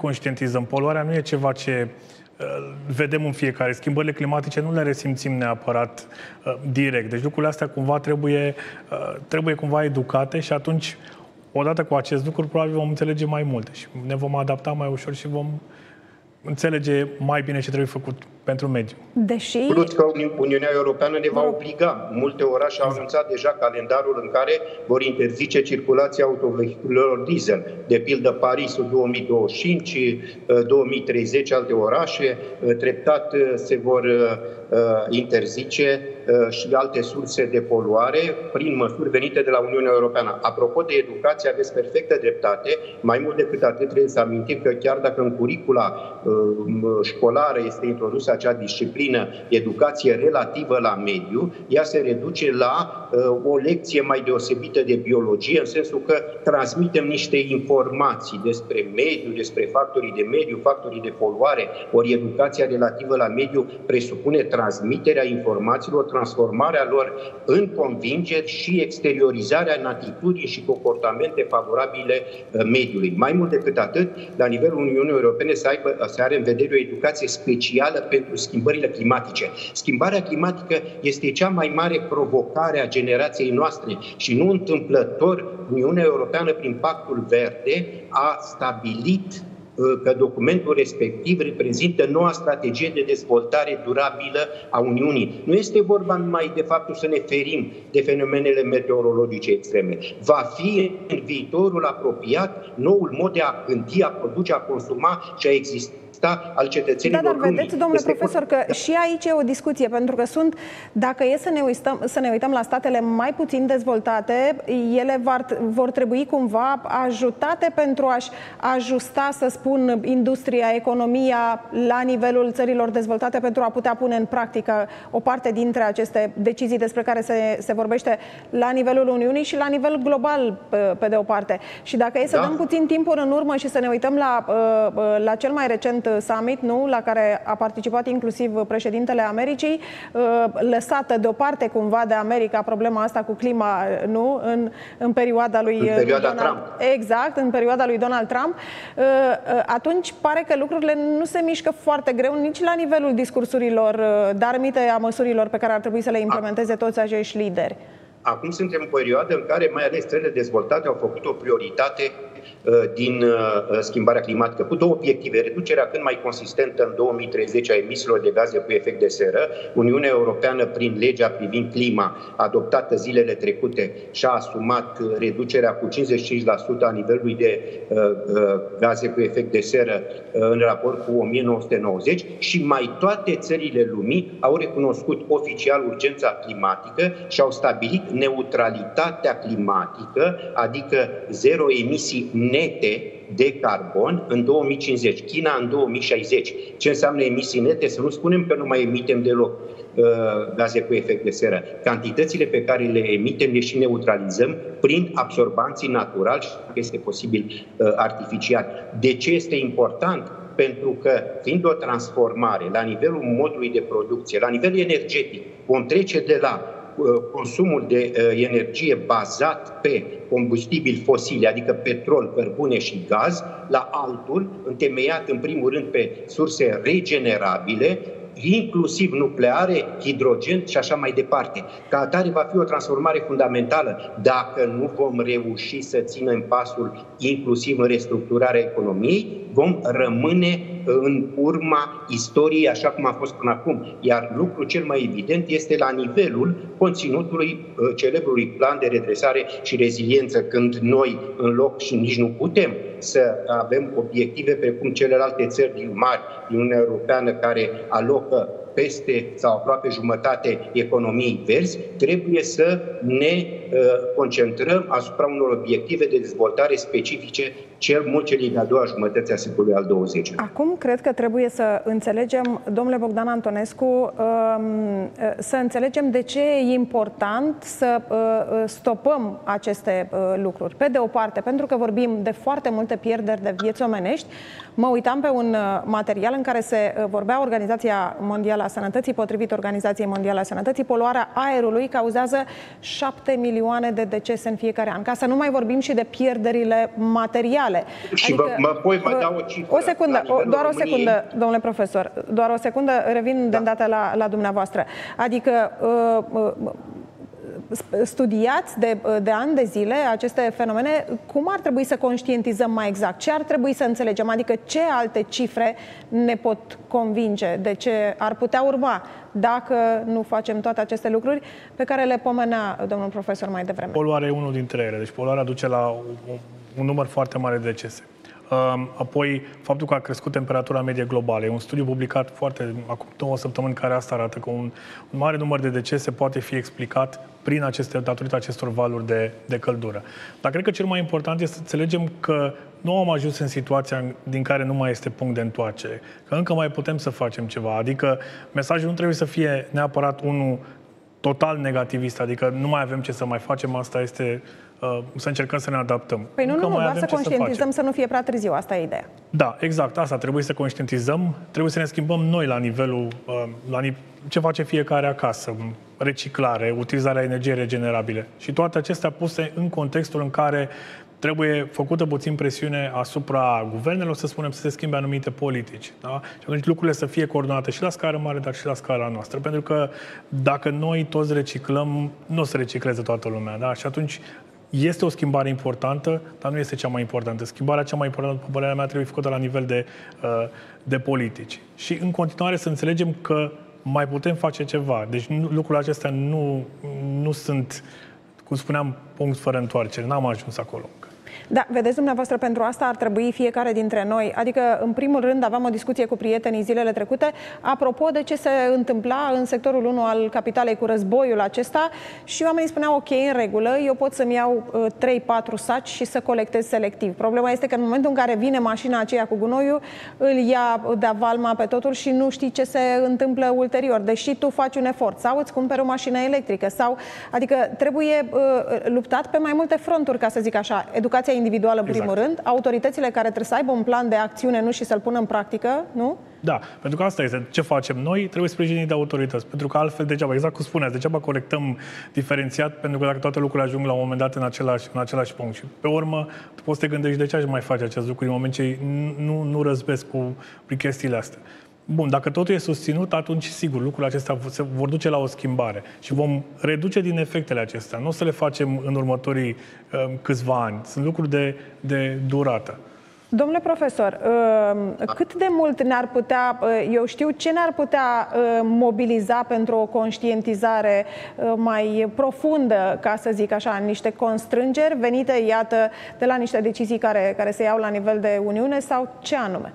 conștientizăm. Poluarea nu e ceva ce vedem în fiecare. Schimbările climatice nu le resimțim neapărat uh, direct. Deci lucrurile astea cumva trebuie, uh, trebuie cumva educate și atunci, odată cu acest lucru, probabil vom înțelege mai multe și ne vom adapta mai ușor și vom înțelege mai bine ce trebuie făcut pentru mediu. Deși... Plus că Uniunea Europeană ne va obliga. Multe orașe au anunțat deja calendarul în care vor interzice circulația autovehiculelor diesel. De pildă Parisul 2025, 2030 uh, alte orașe. Uh, treptat uh, se vor interzice și alte surse de poluare prin măsuri venite de la Uniunea Europeană. Apropo de educație, aveți perfectă dreptate. Mai mult decât atât trebuie să amintim că chiar dacă în curicula școlară este introdusă acea disciplină, educație relativă la mediu, ea se reduce la uh, o lecție mai deosebită de biologie, în sensul că transmitem niște informații despre mediu, despre factorii de mediu, factorii de poluare, ori educația relativă la mediu presupune transmiterea informațiilor, transformarea lor în convingeri și exteriorizarea în atitudini și comportamente favorabile uh, mediului. Mai mult decât atât, la nivelul Uniunii Europene să, aibă, să are în vedere o educație specială pentru pentru schimbările climatice. Schimbarea climatică este cea mai mare provocare a generației noastre și nu întâmplător Uniunea Europeană prin Pactul Verde a stabilit uh, că documentul respectiv reprezintă noua strategie de dezvoltare durabilă a Uniunii. Nu este vorba numai de faptul să ne ferim de fenomenele meteorologice extreme. Va fi în viitorul apropiat noul mod de a gândi, a produce, a consuma și a exista exista al cetățenilor Da, dar lumii. vedeți, domnule este profesor, că și aici e o discuție, pentru că sunt, dacă e să ne, uităm, să ne uităm la statele mai puțin dezvoltate, ele var, vor trebui cumva ajutate pentru a-și ajusta, să spun, industria, economia la nivelul țărilor dezvoltate pentru a putea pune în practică o parte dintre aceste decizii despre care se, se vorbește la nivelul Uniunii și la nivel global, pe, pe de o parte. Și dacă e să da. dăm puțin timpul în urmă și să ne uităm la, uh, la cel mai recent summit, nu, la care a participat inclusiv președintele Americii, uh, lăsată deoparte cumva de America problema asta cu clima, nu, în, în perioada lui în perioada Donald, Trump. Exact, în perioada lui Donald Trump. Uh, uh, atunci pare că lucrurile nu se mișcă foarte greu nici la nivelul discursurilor, dar mite a măsurilor pe care ar trebui să le implementeze toți acești lideri. Acum suntem în perioadă în care mai ales țările dezvoltate au făcut o prioritate Uh, din uh, schimbarea climatică, cu două obiective. Reducerea cât mai consistentă în 2030 a emisiilor de gaze cu efect de seră. Uniunea Europeană, prin legea privind clima, adoptată zilele trecute, și-a asumat reducerea cu 55% a nivelului de uh, gaze cu efect de seră în raport cu 1990 și mai toate țările lumii au recunoscut oficial urgența climatică și au stabilit neutralitatea climatică, adică zero emisii nete de carbon în 2050, China în 2060. Ce înseamnă emisii nete? Să nu spunem că nu mai emitem deloc uh, gaze cu efect de seră. Cantitățile pe care le emitem le și neutralizăm prin absorbanții naturali și este posibil uh, artificial. De ce este important? Pentru că, fiind o transformare la nivelul modului de producție, la nivel energetic, vom trece de la Uh, consumul de uh, energie bazat pe combustibili fosili, adică petrol, cărbune și gaz, la altul, întemeiat în primul rând pe surse regenerabile, inclusiv nucleare, hidrogen și așa mai departe. Ca atare va fi o transformare fundamentală dacă nu vom reuși să ținem pasul inclusiv în restructurarea economiei, vom rămâne în urma istoriei așa cum a fost până acum. Iar lucrul cel mai evident este la nivelul conținutului uh, celebrului plan de redresare și reziliență, când noi în loc și nici nu putem să avem obiective precum celelalte țări din mari din Uniunea Europeană care alocă peste sau aproape jumătate economii verzi, trebuie să ne uh, concentrăm asupra unor obiective de dezvoltare specifice cel mult celei de-a doua jumătăți a secolului al XX. Acum cred că trebuie să înțelegem, domnule Bogdan Antonescu, um, să înțelegem de ce e important să uh, uh, stopăm aceste lucruri. Pe de o parte, pentru că vorbim de foarte multe pierderi de vieți omenești, mă uitam pe un material în care se vorbea Organizația Mondială a Sănătății, potrivit Organizației Mondiale a Sănătății, poluarea aerului cauzează 7 milioane de decese în fiecare an. Ca să nu mai vorbim și de pierderile materiale. Și adică, mă, mă voi vă da o cifră. O secundă, o, doar o secundă, domnule profesor, doar o secundă, revin da. de îndată la, la dumneavoastră. Adică uh, uh, studiați de, de ani de zile aceste fenomene, cum ar trebui să conștientizăm mai exact? Ce ar trebui să înțelegem? Adică ce alte cifre ne pot convinge de ce ar putea urma dacă nu facem toate aceste lucruri pe care le pomenea domnul profesor mai devreme? Poluarea e unul dintre ele. Deci poluarea duce la un, un număr foarte mare de decese. Apoi, faptul că a crescut temperatura medie globală. E un studiu publicat foarte acum două săptămâni care asta arată că un, un mare număr de decese poate fi explicat prin aceste, datorită acestor valuri de, de căldură. Dar cred că cel mai important este să înțelegem că nu am ajuns în situația din care nu mai este punct de întoarcere, că încă mai putem să facem ceva. Adică mesajul nu trebuie să fie neapărat unul total negativist, adică nu mai avem ce să mai facem, asta este Uh, să încercăm să ne adaptăm. Păi nu, nu, nu, doar să conștientizăm să, să nu fie prea târziu, asta e ideea. Da, exact, asta trebuie să conștientizăm, trebuie să ne schimbăm noi la nivelul, uh, la ce face fiecare acasă, reciclare, utilizarea energiei regenerabile și toate acestea puse în contextul în care trebuie făcută puțin presiune asupra guvernelor, să spunem, să se schimbe anumite politici. Da? Și atunci lucrurile să fie coordonate și la scară mare, dar și la scara noastră. Pentru că dacă noi toți reciclăm, nu o să recicleze toată lumea. Da? Și atunci este o schimbare importantă, dar nu este cea mai importantă. Schimbarea cea mai importantă, după părerea mea, trebuie făcută la nivel de, uh, de politici. Și în continuare să înțelegem că mai putem face ceva. Deci lucrurile acestea nu, nu sunt, cum spuneam, punct fără întoarcere. N-am ajuns acolo. Da, vedeți dumneavoastră, pentru asta ar trebui fiecare dintre noi. Adică, în primul rând, aveam o discuție cu prietenii zilele trecute apropo de ce se întâmpla în sectorul 1 al capitalei cu războiul acesta și oamenii spuneau, ok, în regulă, eu pot să-mi iau uh, 3-4 saci și să colectez selectiv. Problema este că în momentul în care vine mașina aceea cu gunoiul, îl ia de valma pe totul și nu știi ce se întâmplă ulterior. Deși tu faci un efort sau îți cumperi o mașină electrică sau, adică trebuie uh, luptat pe mai multe fronturi, ca să zic așa. Educația educația individuală, în exact. primul rând, autoritățile care trebuie să aibă un plan de acțiune, nu și să-l pună în practică, nu? Da, pentru că asta este. Ce facem noi? Trebuie sprijinit de autorități. Pentru că altfel, degeaba, exact cum spuneați, degeaba colectăm diferențiat, pentru că dacă toate lucrurile ajung la un moment dat în același, în același punct. Și pe urmă, tu poți să te gândești de ce aș mai face acest lucru în moment ce nu, nu răzbesc cu chestiile astea. Bun, dacă totul e susținut, atunci, sigur, lucrurile acestea se vor duce la o schimbare și vom reduce din efectele acestea. Nu o să le facem în următorii uh, câțiva ani. Sunt lucruri de, de durată. Domnule profesor, uh, cât de mult ne-ar putea, uh, eu știu, ce ne-ar putea uh, mobiliza pentru o conștientizare mai profundă, ca să zic așa, niște constrângeri venite, iată, de la niște decizii care, care se iau la nivel de Uniune sau ce anume?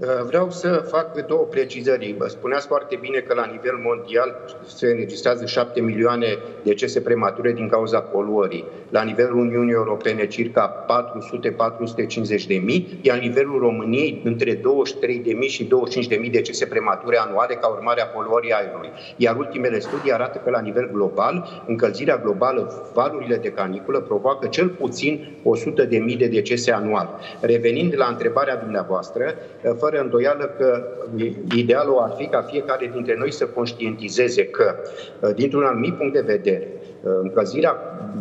Uh, vreau să fac două precizări. Spuneați foarte bine că la nivel mondial se înregistrează 7 milioane decese premature din cauza poluării. La nivelul Uniunii Europene circa 400-450 de mii, iar la nivelul României între 23 de mii și 25 de mii decese premature anuale ca urmare a poluării aerului. Iar ultimele studii arată că la nivel global, încălzirea globală, valurile de caniculă provoacă cel puțin 100 de mii de decese anual. Revenind la întrebarea dumneavoastră, fără fără îndoială că idealul ar fi ca fiecare dintre noi să conștientizeze că, uh, dintr-un anumit punct de vedere, uh, încălzirea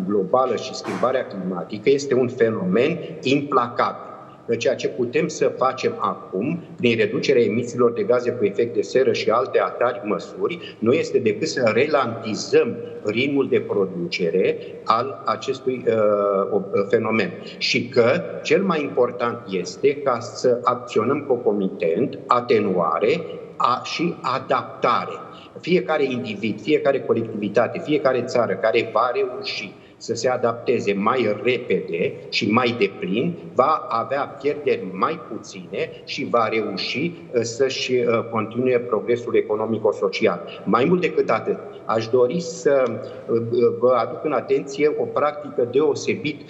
globală și schimbarea climatică este un fenomen implacabil ceea ce putem să facem acum, prin reducerea emisiilor de gaze cu efect de seră și alte atari măsuri, nu este decât să relantizăm ritmul de producere al acestui uh, uh, fenomen. Și că cel mai important este ca să acționăm concomitent, atenuare a, și adaptare. Fiecare individ, fiecare colectivitate, fiecare țară care va reuși să se adapteze mai repede și mai deplin, va avea pierderi mai puține și va reuși uh, să-și uh, continue progresul economico-social. Mai mult decât atât, aș dori să uh, vă aduc în atenție o practică deosebit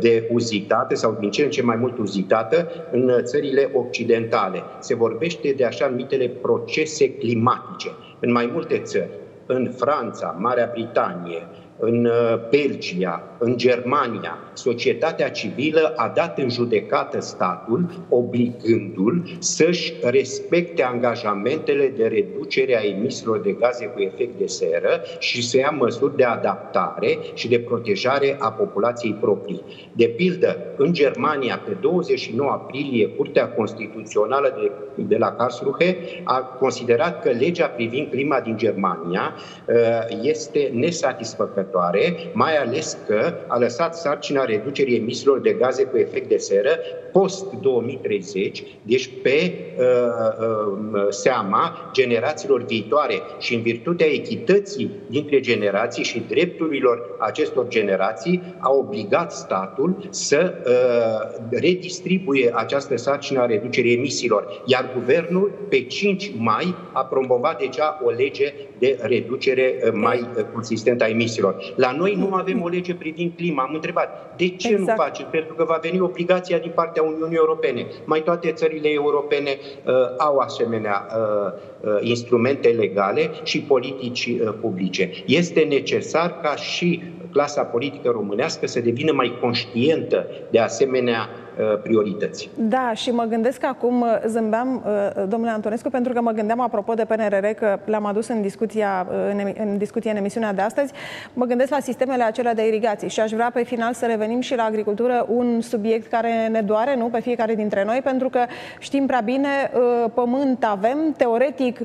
de uzitată sau din ce în ce mai mult uzitată în țările occidentale. Se vorbește de așa numitele procese climatice. În mai multe țări, în Franța, Marea Britanie, în uh, Belgia, în Germania, societatea civilă a dat în judecată statul, obligându-l să-și respecte angajamentele de reducere a emisiilor de gaze cu efect de seră și să ia măsuri de adaptare și de protejare a populației proprii. De pildă, în Germania, pe 29 aprilie, Curtea Constituțională de, de la Karlsruhe a considerat că legea privind clima din Germania uh, este nesatisfăcătoare producătoare, mai ales că a lăsat sarcina reducerii emisiilor de gaze cu efect de seră post-2030, deci pe uh, uh, seama generațiilor viitoare și în virtutea echității dintre generații și drepturilor acestor generații, a obligat statul să uh, redistribuie această sarcină a reducerii emisiilor. Iar guvernul, pe 5 mai, a promovat deja o lege de reducere uh, mai uh, consistentă a emisiilor. La noi nu avem o lege privind clima. Am întrebat, de ce exact. nu face? Pentru că va veni obligația din partea Uniunii Europene. Mai toate țările europene uh, au asemenea uh, uh, instrumente legale și politici uh, publice. Este necesar ca și clasa politică românească să devină mai conștientă de asemenea Uh, priorități. Da, și mă gândesc că acum uh, zâmbeam, uh, domnule Antonescu, pentru că mă gândeam apropo de PNRR, că l-am adus în discuția, în, în discuție în emisiunea de astăzi, mă gândesc la sistemele acelea de irigații și aș vrea pe final să revenim și la agricultură, un subiect care ne doare, nu, pe fiecare dintre noi, pentru că știm prea bine, pământ avem, teoretic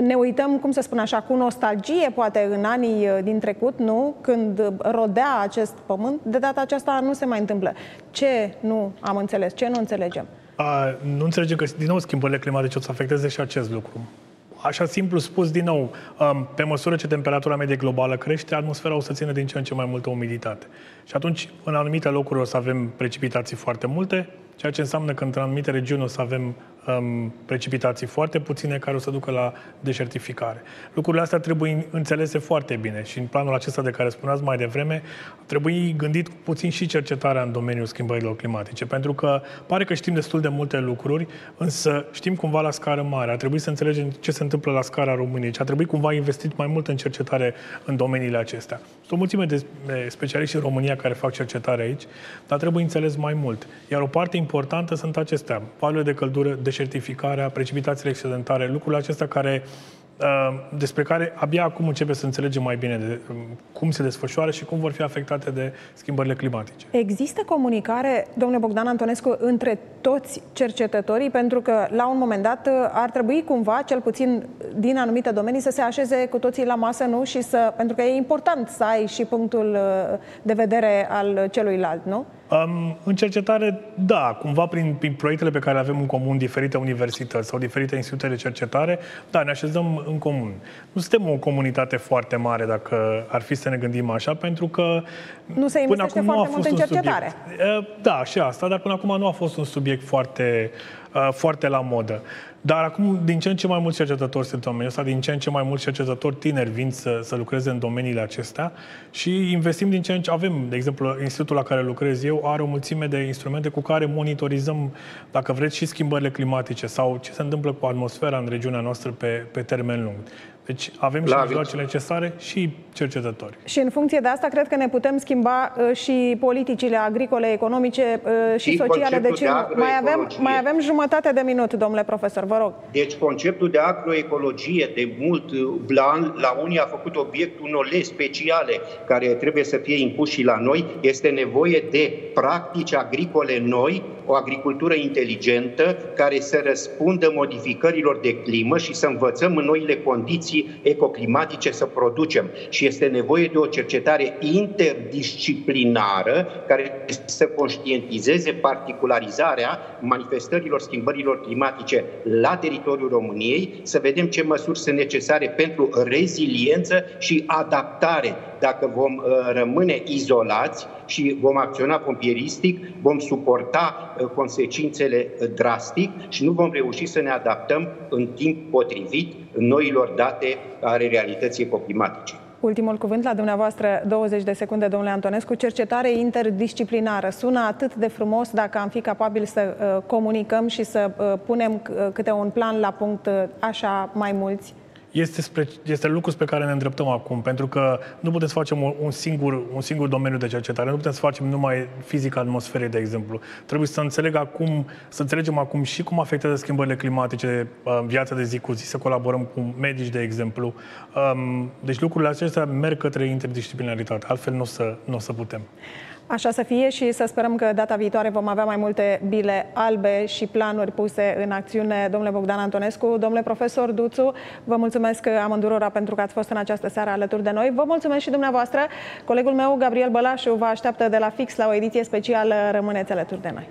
ne uităm, cum să spun așa, cu nostalgie, poate în anii din trecut, nu, când rodea acest pământ, de data aceasta nu se mai întâmplă. Ce nu am înțeles. Ce nu înțelegem? A, nu înțelegem că, din nou, schimbările climatice o să afecteze și acest lucru. Așa simplu spus, din nou, um, pe măsură ce temperatura medie globală crește, atmosfera o să țină din ce în ce mai multă umiditate. Și atunci, în anumite locuri o să avem precipitații foarte multe, ceea ce înseamnă că într anumite regiuni o să avem um, precipitații foarte puține care o să ducă la deșertificare. Lucrurile astea trebuie înțelese foarte bine și în planul acesta de care spuneați mai devreme, trebuie gândit puțin și cercetarea în domeniul schimbărilor climatice, pentru că pare că știm destul de multe lucruri, însă știm cumva la scară mare. A trebuit să înțelegem ce se întâmplă la scara României, ce a trebuit cumva investit mai mult în cercetare în domeniile acestea. Sunt o mulțime de specialiști în România care fac cercetare aici, dar trebuie înțeles mai mult. Iar o parte importantă sunt acestea, valurile de căldură, deșertificarea, precipitațiile excedentare, lucrurile acestea care Uh, despre care abia acum începe să înțelegem mai bine de um, cum se desfășoară și cum vor fi afectate de schimbările climatice. Există comunicare, domnule Bogdan Antonescu, între toți cercetătorii, pentru că la un moment dat uh, ar trebui cumva, cel puțin din anumite domenii, să se așeze cu toții la masă, nu? Și să, pentru că e important să ai și punctul uh, de vedere al celuilalt, nu? Um, în cercetare, da, cumva prin, prin proiectele pe care le avem în comun diferite universități sau diferite institute de cercetare, da, ne așezăm în comun. Nu suntem o comunitate foarte mare, dacă ar fi să ne gândim așa, pentru că nu se până acum foarte nu a fost mult în cercetare. Subiect, da, și asta, dar până acum nu a fost un subiect foarte, uh, foarte la modă. Dar acum, din ce în ce mai mulți cercetători sunt în domeniul ăsta, din ce în ce mai mulți cercetători tineri vin să, să lucreze în domeniile acestea și investim din ce în ce. Avem, de exemplu, institutul la care lucrez eu are o mulțime de instrumente cu care monitorizăm, dacă vreți, și schimbările climatice sau ce se întâmplă cu atmosfera în regiunea noastră pe, pe termen lung. Deci avem și mijloacele necesare și cercetători. Și în funcție de asta, cred că ne putem schimba uh, și politicile agricole, economice uh, și, și sociale. Deci de mai avem, mai avem jumătate de minut, domnule profesor, vă rog. Deci conceptul de agroecologie de mult uh, la, la unii a făcut obiectul unor legi speciale care trebuie să fie impuși și la noi. Este nevoie de practici agricole noi, o agricultură inteligentă care să răspundă modificărilor de climă și să învățăm în noile condiții condiții ecoclimatice să producem și este nevoie de o cercetare interdisciplinară care să conștientizeze particularizarea manifestărilor schimbărilor climatice la teritoriul României, să vedem ce măsuri sunt necesare pentru reziliență și adaptare dacă vom uh, rămâne izolați și vom acționa pompieristic, vom suporta uh, consecințele drastic și nu vom reuși să ne adaptăm în timp potrivit noilor date ale realității ecoclimatice. Ultimul cuvânt la dumneavoastră, 20 de secunde, domnule Antonescu. Cercetare interdisciplinară. Sună atât de frumos dacă am fi capabil să uh, comunicăm și să uh, punem uh, câte un plan la punct uh, așa mai mulți este, spre, este lucru spre care ne îndreptăm acum, pentru că nu putem să facem un, un, singur, un singur domeniu de cercetare, nu putem să facem numai fizica atmosferei, de exemplu. Trebuie să, înțeleg acum, să înțelegem acum și cum afectează schimbările climatice uh, viața de zi cu zi, să colaborăm cu medici, de exemplu. Um, deci lucrurile acestea merg către interdisciplinaritate, altfel nu o să, nu o să putem. Așa să fie și să sperăm că data viitoare vom avea mai multe bile albe și planuri puse în acțiune. Domnule Bogdan Antonescu, domnule profesor Duțu, vă mulțumesc amândurora pentru că ați fost în această seară alături de noi. Vă mulțumesc și dumneavoastră. Colegul meu, Gabriel Bălașu, vă așteaptă de la fix la o ediție specială. Rămâneți alături de noi.